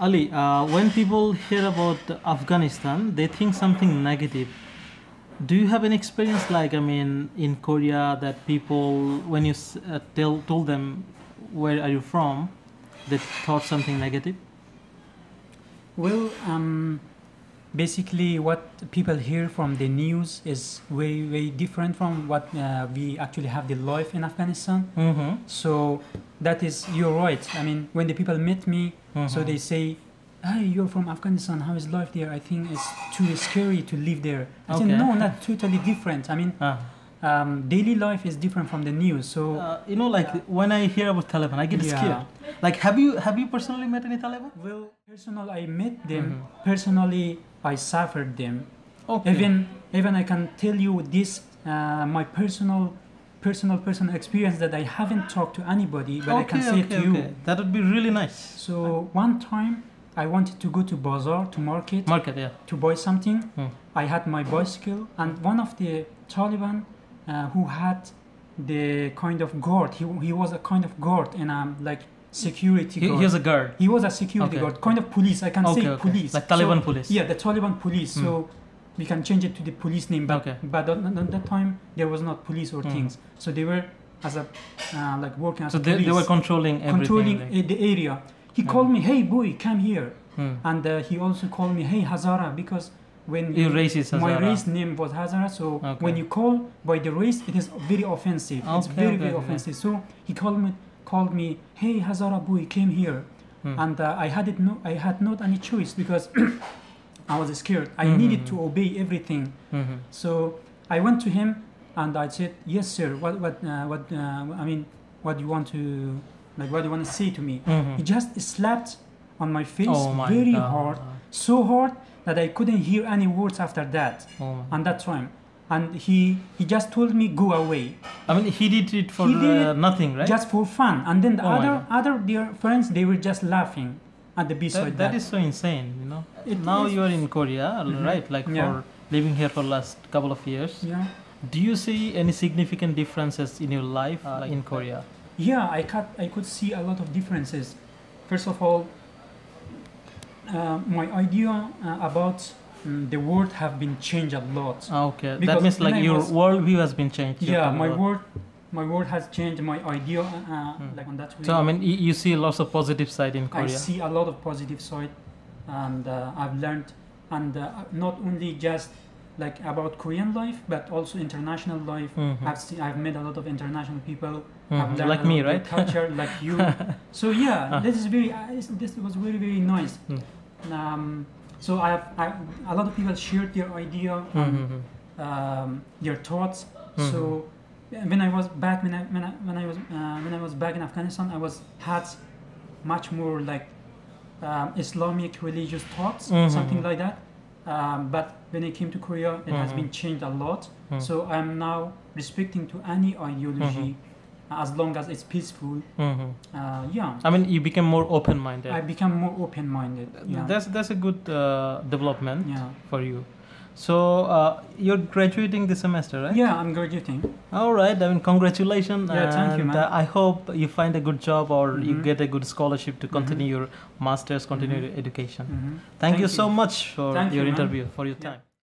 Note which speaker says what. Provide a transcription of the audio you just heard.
Speaker 1: Ali, uh, when people hear about Afghanistan, they think something negative. Do you have an experience like, I mean, in Korea that people, when you uh, tell told them where are you from, they thought something negative?
Speaker 2: Well, um, basically, what people hear from the news is very, very different from what uh, we actually have the life in Afghanistan.
Speaker 1: Mm-hmm.
Speaker 2: So that is, you're right. I mean, when the people meet me, so
Speaker 1: Mhm.
Speaker 2: they say, "Hey, you're from Afghanistan. How is life there? I think it's too scary to live there." I said,
Speaker 1: Okay.
Speaker 2: "No, not totally different. I mean,
Speaker 1: Ah.
Speaker 2: um, daily life is different from the news. So
Speaker 1: Uh, you know, like when I hear about Taliban, I get
Speaker 2: Yeah.
Speaker 1: scared. Like, have you have you personally met any Taliban?
Speaker 2: well, personally, I met them.
Speaker 1: Mhm.
Speaker 2: Personally, I suffered them.
Speaker 1: Okay.
Speaker 2: even even I can tell you this uh, my personal personal personal experience that I haven't talked to anybody but I can say it to you
Speaker 1: That would be really nice.
Speaker 2: so one time I wanted to go to bazaar to market
Speaker 1: Market, yeah.
Speaker 2: to buy something
Speaker 1: Hmm.
Speaker 2: I had my bicycle and one of the Taliban uh, who had the kind of guard he, he was a kind of guard and um like security
Speaker 1: He,
Speaker 2: guard
Speaker 1: he was a guard.
Speaker 2: he was a security
Speaker 1: Okay.
Speaker 2: guard kind of police I can
Speaker 1: Okay,
Speaker 2: say
Speaker 1: okay.
Speaker 2: police
Speaker 1: Like Taliban
Speaker 2: So-
Speaker 1: police.
Speaker 2: yeah the Taliban police
Speaker 1: Hmm.
Speaker 2: so we can change it to the police name but
Speaker 1: Okay.
Speaker 2: but at, at that time there was not police or
Speaker 1: Hmm.
Speaker 2: things so they were as a uh, like working as
Speaker 1: So they,
Speaker 2: police
Speaker 1: they were controlling everything.
Speaker 2: controlling
Speaker 1: like-
Speaker 2: the area he
Speaker 1: Hmm.
Speaker 2: called me hey boy come here
Speaker 1: Hmm.
Speaker 2: and uh, he also called me hey Hazara because when
Speaker 1: Your race
Speaker 2: my race name was Hazara so
Speaker 1: Okay.
Speaker 2: when you call by the race it is very offensive it's very
Speaker 1: okay,
Speaker 2: very
Speaker 1: okay.
Speaker 2: offensive so he called me called me hey Hazara boy came here
Speaker 1: Hmm.
Speaker 2: and uh, I had it no I had not any choice because I was scared I
Speaker 1: Mhm.
Speaker 2: needed to obey everything
Speaker 1: Mhm.
Speaker 2: so I went to him and I said yes sir what what uh, what uh, I mean what do you want to like what do you want to say to me
Speaker 1: Mhm.
Speaker 2: he just slapped on my face
Speaker 1: Oh my
Speaker 2: very
Speaker 1: God.
Speaker 2: hard so hard that I couldn't hear any words after that
Speaker 1: Oh
Speaker 2: on that time and he he just told me go away
Speaker 1: I mean, he did it for
Speaker 2: did
Speaker 1: uh, nothing, right?
Speaker 2: just for fun and then the
Speaker 1: Oh
Speaker 2: other other dear friends they were just laughing at the beside
Speaker 1: that, that is so insane, you know.
Speaker 2: It
Speaker 1: now
Speaker 2: is.
Speaker 1: you are in Korea,
Speaker 2: Mhm.
Speaker 1: right? Like
Speaker 2: Yeah.
Speaker 1: for living here for last couple of years.
Speaker 2: yeah
Speaker 1: Do you see any significant differences in your life uh, in Korea?
Speaker 2: Yeah, I could, I could see a lot of differences. First of all, uh, my idea uh, about mm, the world have been changed a lot.
Speaker 1: Ah, okay, that means like your
Speaker 2: was-
Speaker 1: worldview has been changed.
Speaker 2: yeah, my world, my world has changed. My idea, uh,
Speaker 1: Hmm.
Speaker 2: like on that way.
Speaker 1: So I mean, you, you see lots of positive side in korea I
Speaker 2: see a lot of positive side, and uh, I've learned, and uh, not only just like about Korean life, but also international life.
Speaker 1: Mhm.
Speaker 2: I've seen, I've met a lot of international people.
Speaker 1: Mhm, Like me, right?
Speaker 2: Culture like you. so yeah,
Speaker 1: Ah.
Speaker 2: this is very. Uh, this- was very very nice.
Speaker 1: Mm.
Speaker 2: Um, so I have I, a lot of people shared their idea,
Speaker 1: Mhm.
Speaker 2: um, their thoughts. So when I was back when I when I, when I was uh, when I was back in Afghanistan, I was had much more like um, Islamic religious thoughts,
Speaker 1: Mhm.
Speaker 2: something like that. Um, but when I came to Korea, it has
Speaker 1: Mhm.
Speaker 2: been changed a lot.
Speaker 1: Mhm.
Speaker 2: So I'm now respecting to any ideology as long as it's peaceful.
Speaker 1: Mhm.
Speaker 2: Uh, yeah,
Speaker 1: I mean, you became more open-minded.
Speaker 2: I become more open-minded. Yeah.
Speaker 1: That's that's a good uh, development
Speaker 2: yeah.
Speaker 1: for you. So uh, you're graduating this semester, right?
Speaker 2: Yeah, I'm graduating.
Speaker 1: All right. I mean, congratulations.
Speaker 2: Yeah, thank you, man.
Speaker 1: uh, I hope you find a good job or you
Speaker 2: Mhm.
Speaker 1: get a good scholarship to continue
Speaker 2: Mhm.
Speaker 1: your masters, continue
Speaker 2: Mhm.
Speaker 1: your education. Thank, you
Speaker 2: Thank
Speaker 1: so much for
Speaker 2: Thank
Speaker 1: your
Speaker 2: you, man.
Speaker 1: interview, for your
Speaker 2: Yeah.
Speaker 1: time.